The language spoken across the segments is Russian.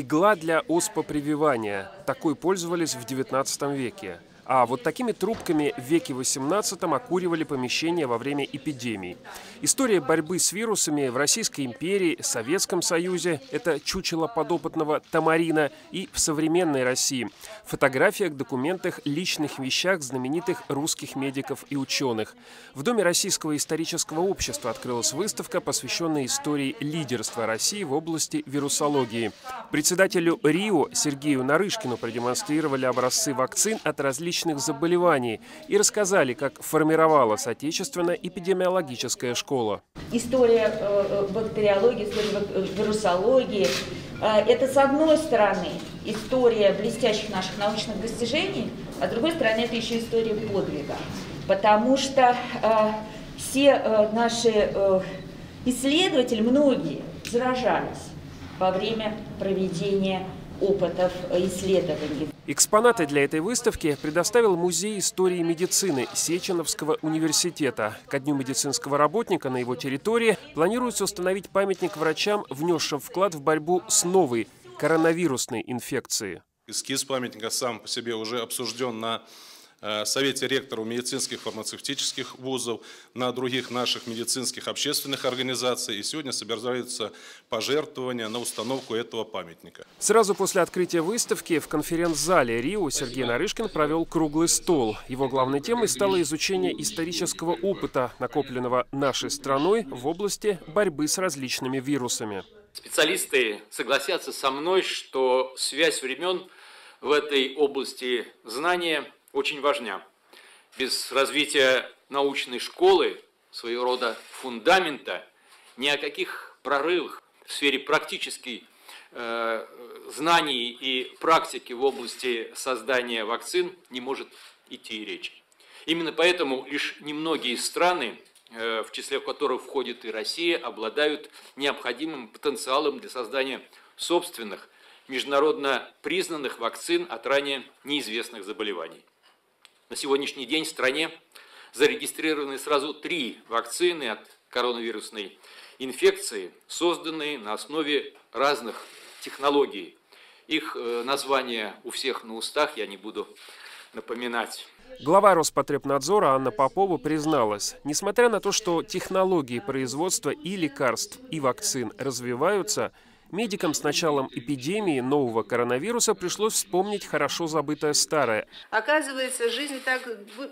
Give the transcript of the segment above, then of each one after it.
Игла для оспопрививания. Такой пользовались в XIX веке. А вот такими трубками в веке XVIII окуривали помещения во время эпидемий. История борьбы с вирусами в Российской империи, Советском Союзе – это чучело подопытного тамарина и в современной России. В фотографиях, документах, личных вещах знаменитых русских медиков и ученых. В Доме Российского исторического общества открылась выставка, посвященная истории лидерства России в области вирусологии. Председателю РИО Сергею Нарышкину продемонстрировали образцы вакцин от различных различных заболеваний и рассказали, как формировалась отечественная эпидемиологическая школа. История э, э, бактериологии, история вирусологии э, – это, с одной стороны, история блестящих наших научных достижений, а с другой стороны, это еще история подвига. Потому что все наши исследователи, многие, заражались во время проведения опытов исследований. Экспонаты для этой выставки предоставил Музей истории медицины Сеченовского университета. Ко Дню медицинского работника на его территории планируется установить памятник врачам, внесшим вклад в борьбу с новой коронавирусной инфекцией. Эскиз памятника сам по себе уже обсужден на Совете ректоров медицинских фармацевтических вузов, на других наших медицинских общественных организаций. И сегодня собираются пожертвования на установку этого памятника. Сразу после открытия выставки в конференц-зале Рио Сергей Нарышкин провел круглый стол. Его главной темой стало изучение исторического опыта, накопленного нашей страной в области борьбы с различными вирусами. Специалисты согласятся со мной, что связь времен в этой области знания – очень важна. Без развития научной школы, своего рода фундамента, ни о каких прорывах в сфере практических э, знаний и практики в области создания вакцин не может идти речи. Именно поэтому лишь немногие страны, э, в числе которых входит и Россия, обладают необходимым потенциалом для создания собственных международно признанных вакцин от ранее неизвестных заболеваний. На сегодняшний день в стране зарегистрированы сразу три вакцины от коронавирусной инфекции, созданные на основе разных технологий. Их э, названия у всех на устах, я не буду напоминать. Глава Роспотребнадзора Анна Попова призналась, несмотря на то, что технологии производства и лекарств, и вакцин развиваются, Медикам с началом эпидемии нового коронавируса пришлось вспомнить хорошо забытое старое. Оказывается, жизнь так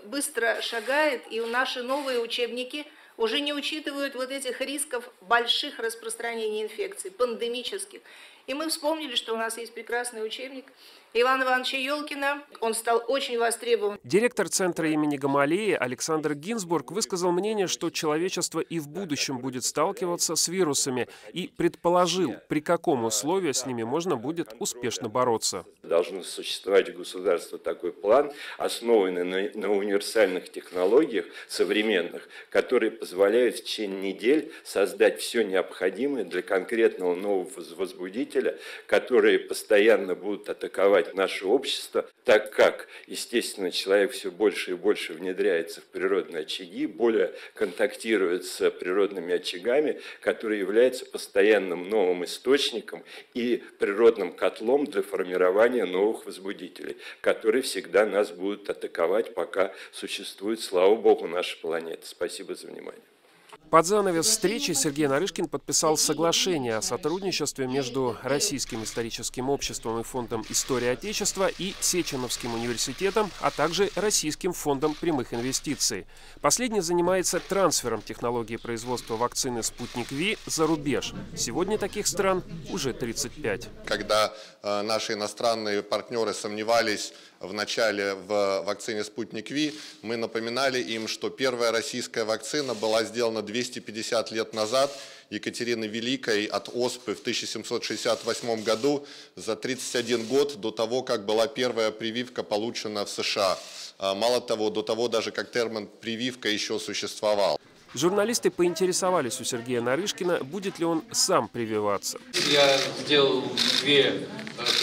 быстро шагает, и наши новые учебники уже не учитывают вот этих рисков больших распространений инфекций, пандемических. И мы вспомнили, что у нас есть прекрасный учебник Ивана Ивановича Елкина. Он стал очень востребован. Директор Центра имени Гамалеи Александр Гинзбург высказал мнение, что человечество и в будущем будет сталкиваться с вирусами и предположил, при каком условии с ними можно будет успешно бороться. Должно существовать в государстве такой план, основанный на, на универсальных технологиях современных, которые позволяют в течение недель создать все необходимое для конкретного нового возбудителя, которые постоянно будут атаковать наше общество, так как, естественно, человек все больше и больше внедряется в природные очаги, более контактирует с природными очагами, которые являются постоянным новым источником и природным котлом для формирования новых возбудителей, которые всегда нас будут атаковать, пока существует, слава богу, наша планета. Спасибо за внимание. Под занавес встречи Сергей Нарышкин подписал соглашение о сотрудничестве между Российским историческим обществом и Фондом истории Отечества и Сеченовским университетом, а также Российским фондом прямых инвестиций. Последний занимается трансфером технологии производства вакцины «Спутник Ви» за рубеж. Сегодня таких стран уже 35. Когда э, наши иностранные партнеры сомневались в начале в вакцине «Спутник Ви», мы напоминали им, что первая российская вакцина была сделана 250 лет назад Екатерины Великой от оспы в 1768 году за 31 год до того, как была первая прививка получена в США. А, мало того, до того даже, как термин «прививка» еще существовал. Журналисты поинтересовались у Сергея Нарышкина, будет ли он сам прививаться. Я сделал две э,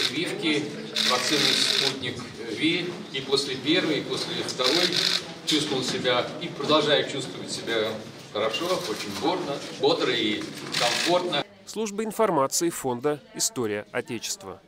прививки вакцины «Спутник Ви», и после первой, и после второй чувствовал себя, и продолжаю чувствовать себя хорошо, очень бодро, бодро и комфортно. Служба информации Фонда «История Отечества».